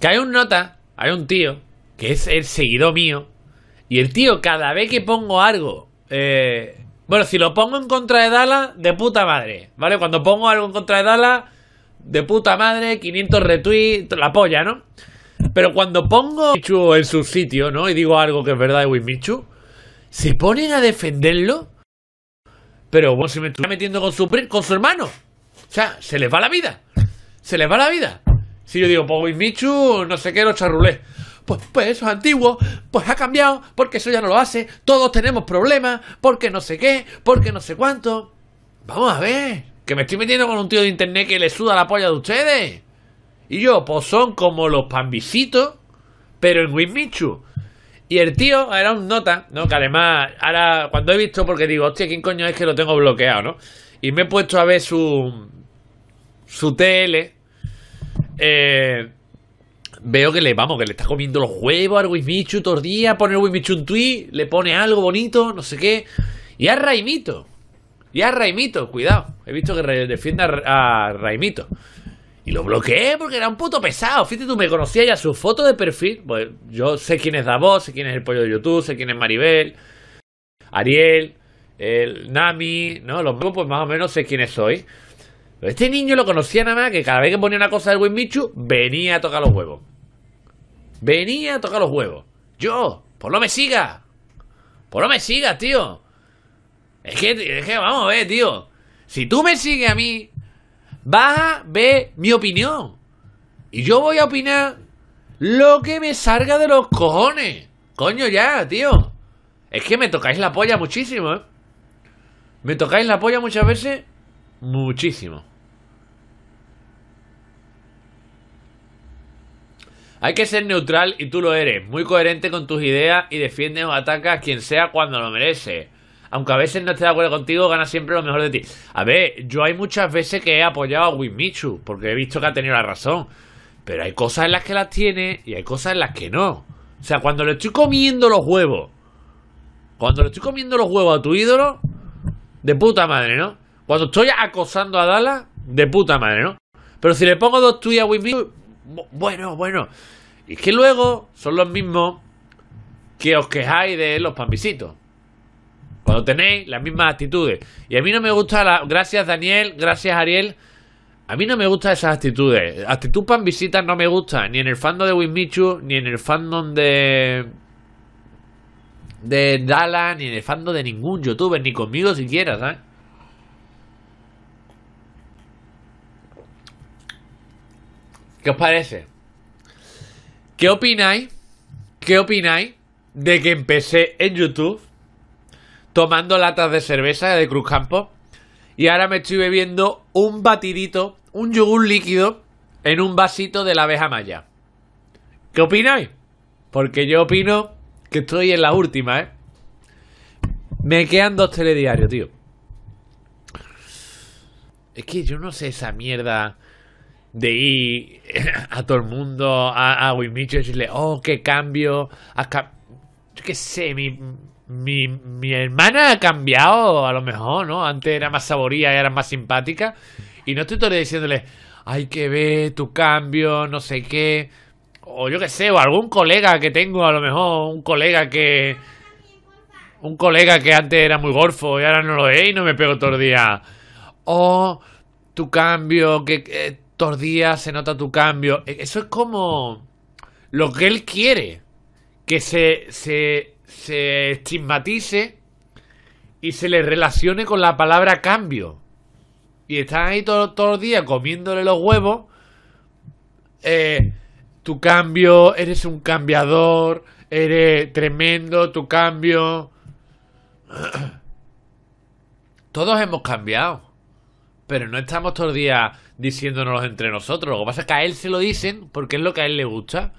Que hay un nota, hay un tío, que es el seguidor mío. Y el tío, cada vez que pongo algo. Eh, bueno, si lo pongo en contra de Dallas, de puta madre. ¿Vale? Cuando pongo algo en contra de Dallas, de puta madre, 500 retweets, la polla, ¿no? Pero cuando pongo Michu en su sitio, ¿no? Y digo algo que es verdad de Wismichu, se ponen a defenderlo. Pero bueno, se me está metiendo con su, con su hermano. O sea, se les va la vida. Se les va la vida. Si yo digo, pues Wismichu, no sé qué, lo charrulé pues, pues eso es antiguo, pues ha cambiado, porque eso ya no lo hace, todos tenemos problemas, porque no sé qué, porque no sé cuánto. Vamos a ver, que me estoy metiendo con un tío de internet que le suda la polla de ustedes. Y yo, pues son como los pambisitos, pero en Wismichu. Y el tío era un nota, ¿no? Que además, ahora, cuando he visto, porque digo, hostia, ¿quién coño es que lo tengo bloqueado, no? Y me he puesto a ver su. su. Eh, veo que le, vamos, que le está comiendo los huevos al Wismichu todos los días, pone el Wismichu un tweet, le pone algo bonito, no sé qué. Y a Raimito. Y a Raimito, cuidado. He visto que defiende a, Raimito. Y lo bloqueé porque era un puto pesado. Fíjate tú, me conocía ya su foto de perfil. Pues yo sé quién es Davos, sé quién es el pollo de YouTube, sé quién es Maribel, Ariel, el Nami, ¿no? Los mismos, pues más o menos sé quiénes soy. Este niño lo conocía nada más que cada vez que ponía una cosa del Wismichu, venía a tocar los huevos. Venía a tocar los huevos. Yo, por no me siga. Por no me sigas, tío. Es que, es que, vamos a ver, tío. Si tú me sigues a mí, vas a ver mi opinión. Y yo voy a opinar lo que me salga de los cojones. Coño, ya, tío. Es que me tocáis la polla muchísimo, ¿eh? Me tocáis la polla muchas veces. Muchísimo. Hay que ser neutral y tú lo eres, muy coherente con tus ideas y defiendes o atacas a quien sea cuando lo merece. Aunque a veces no esté de acuerdo contigo, gana siempre lo mejor de ti. A ver, yo hay muchas veces que he apoyado a Wimichu, porque he visto que ha tenido la razón. Pero hay cosas en las que las tiene y hay cosas en las que no. O sea, cuando le estoy comiendo los huevos, cuando le estoy comiendo los huevos a tu ídolo, de puta madre, ¿no? Cuando estoy acosando a Dala, de puta madre, ¿no? Pero si le pongo dos tuyas a Wimichu, bueno, bueno. Y es que luego son los mismos que os quejáis de los pambisitos. Cuando tenéis las mismas actitudes. Y a mí no me gusta la... Gracias Daniel, gracias Ariel. A mí no me gustan esas actitudes. Actitud pambisita no me gusta. Ni en el fandom de Wismichu, ni en el fandom de... De Dala, ni en el fandom de ningún youtuber, ni conmigo siquiera, ¿sabes? ¿Qué os parece? ¿Qué opináis? ¿Qué opináis de que empecé en YouTube tomando latas de cerveza de Cruz Campo y ahora me estoy bebiendo un batidito, un yogur líquido en un vasito de la abeja maya? ¿Qué opináis? Porque yo opino que estoy en la última, ¿eh? Me quedan dos telediarios, tío. Es que yo no sé esa mierda de ir a todo el mundo, a, a Wimicho y decirle, oh, qué cambio. Yo qué sé, mi, mi, mi, hermana ha cambiado, a lo mejor, ¿no? Antes era más saboría y era más simpática. Y no estoy todo diciéndole, hay que ver tu cambio, no sé qué. O yo qué sé, o algún colega que tengo, a lo mejor, un colega que. Un colega que antes era muy golfo y ahora no lo es y no me pego todo el día. O tu cambio, que todos días se nota tu cambio. E, eso es como lo que él quiere. Que se, se, se estigmatice y se le relacione con la palabra cambio. Y están ahí todos los días comiéndole los huevos. Eh, tu cambio, eres un cambiador, eres tremendo, tu cambio. Todos hemos cambiado. Pero no estamos todos los días diciéndonos entre nosotros. Lo que pasa es que a él se lo dicen porque es lo que a él le gusta.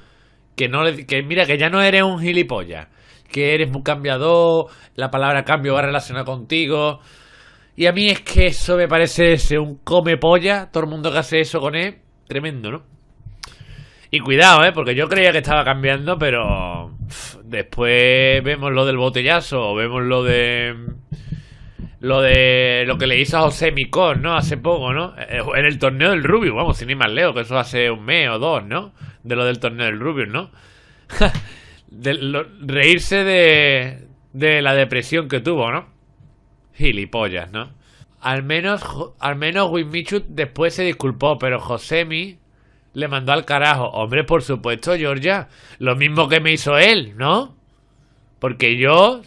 Que no le, que mira, que ya no eres un gilipollas. Que eres muy cambiador. La palabra cambio va relacionada contigo. Y a mí es que eso me parece ser un come polla. Todo el mundo que hace eso con él. Tremendo, ¿no? Y cuidado, ¿eh? Porque yo creía que estaba cambiando, pero... después vemos lo del botellazo. Vemos lo de lo de lo que le hizo a José Micón, ¿no? Hace poco, ¿no? Eh, En el torneo del Rubio, vamos, sin ir más lejos, que eso hace un mes o dos, ¿no? De lo del torneo del Rubio, ¿no? de lo- reírse de, de la depresión que tuvo, ¿no? Gilipollas, ¿no? Al menos, al menos Wismichu después se disculpó, pero Josemi le mandó al carajo. Hombre, por supuesto, Georgia. Lo mismo que me hizo él, ¿no? Porque yo,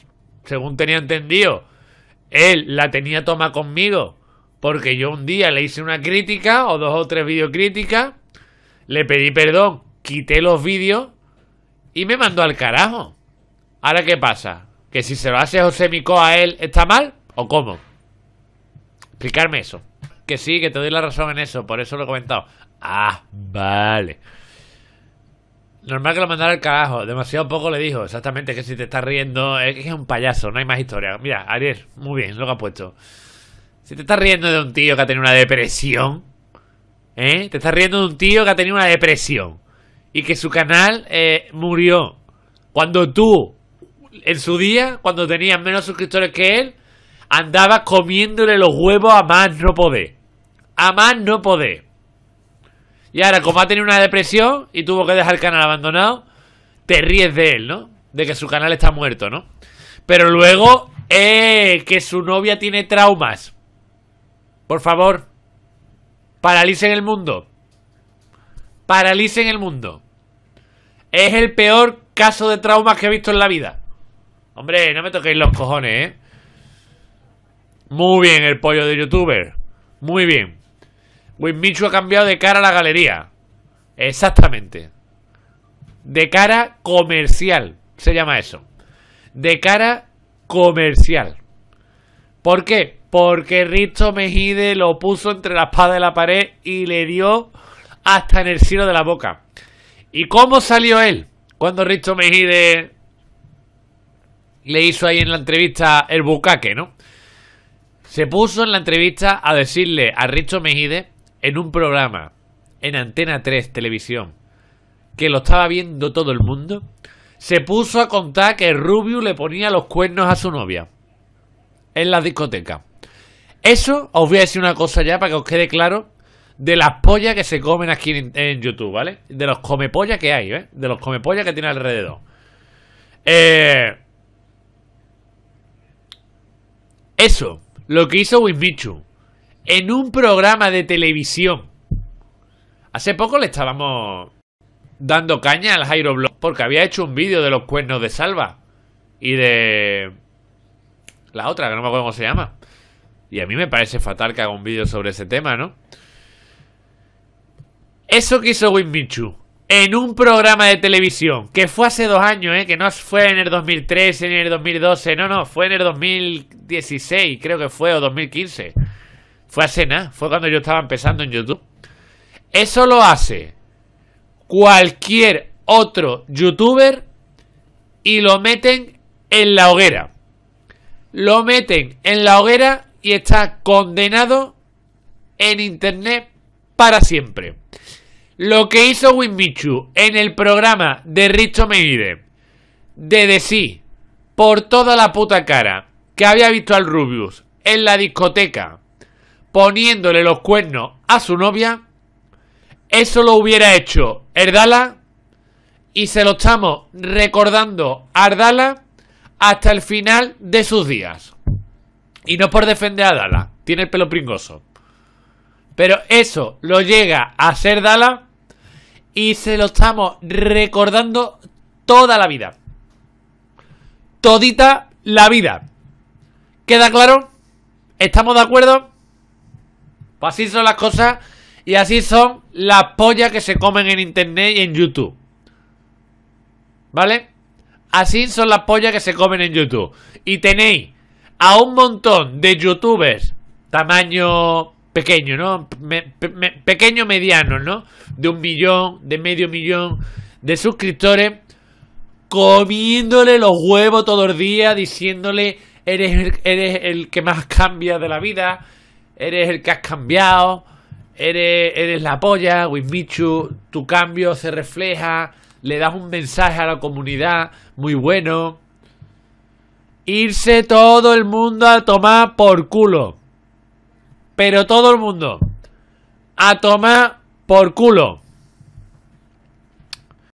según tenía entendido, él la tenía toma conmigo. Porque yo un día le hice una crítica o dos o tres videocríticas. Le pedí perdón, quité los vídeos y me mandó al carajo. Ahora, ¿qué pasa? ¿Que si se lo hace José Micó a él está mal? ¿O cómo? Explicarme eso. Que sí, que te doy la razón en eso, por eso lo he comentado. Ah, vale. Normal que lo mandara al carajo. Demasiado poco le dijo. Exactamente, que si te estás riendo. Es que es un payaso, no hay más historia. Mira, Ariel, muy bien lo que ha puesto. Si te estás riendo de un tío que ha tenido una depresión. ¿Eh? Te estás riendo de un tío que ha tenido una depresión. Y que su canal eh, murió. Cuando tú, en su día, cuando tenías menos suscriptores que él, andabas comiéndole los huevos a más no poder. A más no poder. Y ahora, como ha tenido una depresión y tuvo que dejar el canal abandonado, te ríes de él, ¿no? De que su canal está muerto, ¿no? Pero luego, eh, que su novia tiene traumas. Por favor, paralicen el mundo. Paralicen el mundo. Es el peor caso de traumas que he visto en la vida. Hombre, no me toquéis los cojones, ¿eh? Muy bien el pollo de youtuber. Muy bien. Winmichu ha cambiado de cara a la galería. Exactamente. De cara comercial. Se llama eso. De cara comercial. ¿Por qué? Porque Risto Mejide lo puso entre la espada y la pared y le dio hasta en el cielo de la boca. ¿Y cómo salió él? Cuando Risto Mejide le hizo ahí en la entrevista el bucaque, ¿no? Se puso en la entrevista a decirle a Risto Mejide en un programa en Antena 3 Televisión que lo estaba viendo todo el mundo. Se puso a contar que Rubio le ponía los cuernos a su novia en la discoteca. Eso os voy a decir una cosa ya para que os quede claro de las pollas que se comen aquí en, YouTube, ¿vale? De los comepollas que hay, ¿eh? De los comepollas que tiene alrededor. Eh, eso, lo que hizo Wismichu en un programa de televisión. Hace poco le estábamos dando caña al Jairo Blog porque había hecho un vídeo de los cuernos de Salva y de la otra, que no me acuerdo cómo se llama. Y a mí me parece fatal que haga un vídeo sobre ese tema, ¿no? Eso que hizo Winmichu en un programa de televisión, que fue hace dos años, ¿eh? Que no fue en el 2013, en el 2012, no, no, fue en el 2016, creo que fue, o 2015. Fue hace nada, fue cuando yo estaba empezando en YouTube. Eso lo hace cualquier otro youtuber y lo meten en la hoguera. Lo meten en la hoguera y está condenado en internet para siempre. Lo que hizo Winmichu en el programa de Risto Mejide de decir por toda la puta cara que había visto al Rubius en la discoteca poniéndole los cuernos a su novia, eso lo hubiera hecho Erdala y se lo estamos recordando a Ardala hasta el final de sus días. Y no por defender a Dala, tiene el pelo pringoso. Pero eso lo llega a ser Dala y se lo estamos recordando toda la vida. Todita la vida. ¿Queda claro? ¿Estamos de acuerdo? Pues así son las cosas y así son las pollas que se comen en internet y en YouTube. ¿Vale? Así son las pollas que se comen en YouTube. Y tenéis a un montón de youtubers tamaño pequeño, ¿no? Me- pe- me- pequeño mediano, ¿no? De un millón, de medio millón de suscriptores comiéndole los huevos todos los días, diciéndole eres el, eres el que más cambia de la vida, eres el que has cambiado, eres, eres la polla, Wismichu, tu cambio se refleja, le das un mensaje a la comunidad muy bueno. irse todo el mundo a tomar por culo. Pero todo el mundo. A tomar por culo.